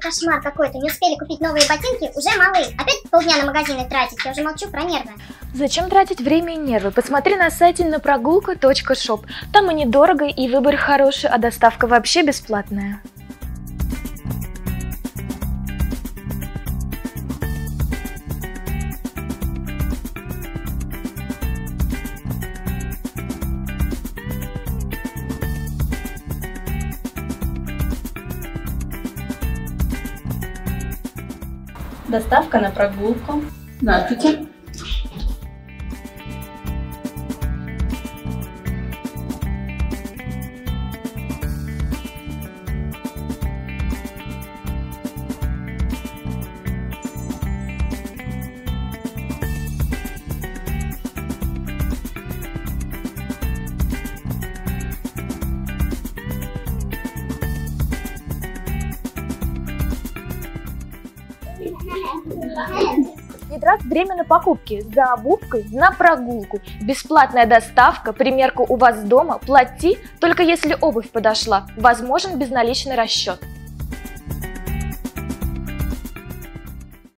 кошмар какой-то. Не успели купить новые ботинки, уже малые. Опять полдня на магазины тратить, я уже молчу про нервы. Зачем тратить время и нервы? Посмотри на сайте на прогулка.шоп. Там и недорого, и выбор хороший, а доставка вообще бесплатная. Доставка на прогулку. Здравствуйте. Не трать время на покупки, за обувкой на прогулку. Бесплатная доставка, примерку у вас дома, плати, только если обувь подошла. Возможен безналичный расчет.